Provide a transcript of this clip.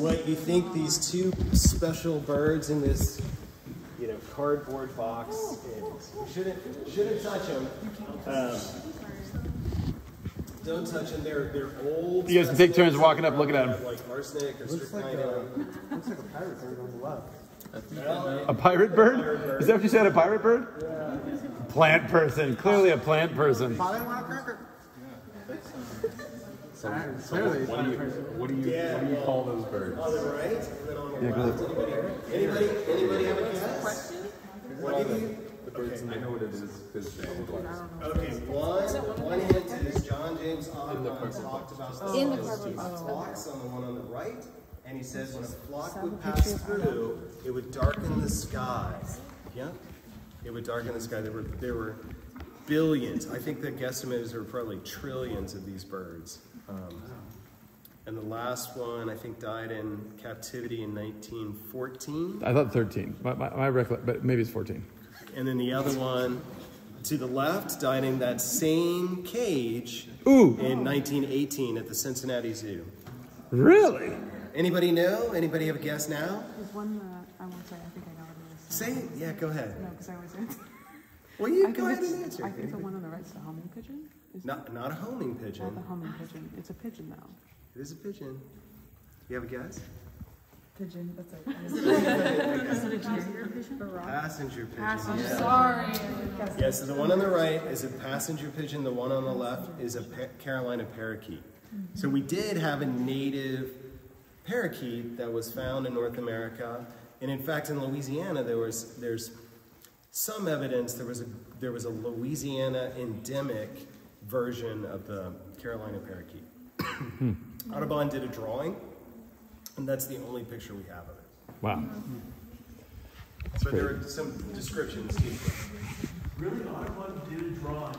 what you think these two special birds in this, you know, cardboard box is. We shouldn't shouldn't touch them. Um, don't touch them. They're they're old. You guys can take turns walking up, looking at 'em. Like arsenic or strychnine. in 'em. Looks like a pirate bird on the left. A pirate bird? Is that what you said? A pirate bird? Plant person. Clearly a plant person. Father want a what do you what do you what do you call those birds? On the right, and then on the Yeah, go left. Anybody? Anybody? Anybody have a guess? What are the, the birds? I know what it is because they Okay, one, one hint is John James Audubon talked about In the these cardboard two box. flocks on the one on the right, and he says when a flock would pass through, it would darken the sky. Yeah, it would darken the sky. There were there were billions. I think the guesstimate is there were probably trillions of these birds. Um, and the last one, I think, died in captivity in 1914. I thought 13. My, my, my recollect, but maybe it's 14. And then the other one to the left died in that same cage Ooh. in 1918 at the Cincinnati Zoo. Really? Anybody know? Anybody have a guess now? There's one that I won't say. I think I know what it is. Say it. Yeah, go ahead. No, because I always answer. Well, you I go ahead and it's- answer. I think the one on the right is the homing pigeon. Is Not, not a homing not the pigeon. homing pigeon. It's a pigeon though. It is a pigeon. You have a guess? Pigeon, that's like. Passenger pigeon. yeah. Sorry. Yeah, so the one on the right is a passenger pigeon. The one on the left is a pa- Carolina parakeet. Mm-hmm. So we did have a native parakeet that was found in North America, and in fact, in Louisiana, there was there's some evidence there was a there was a Louisiana endemic version of the Carolina parakeet. Hmm. Audubon did a drawing, and that's the only picture we have of it. Wow. But there are some descriptions too. Really, Audubon did a drawing.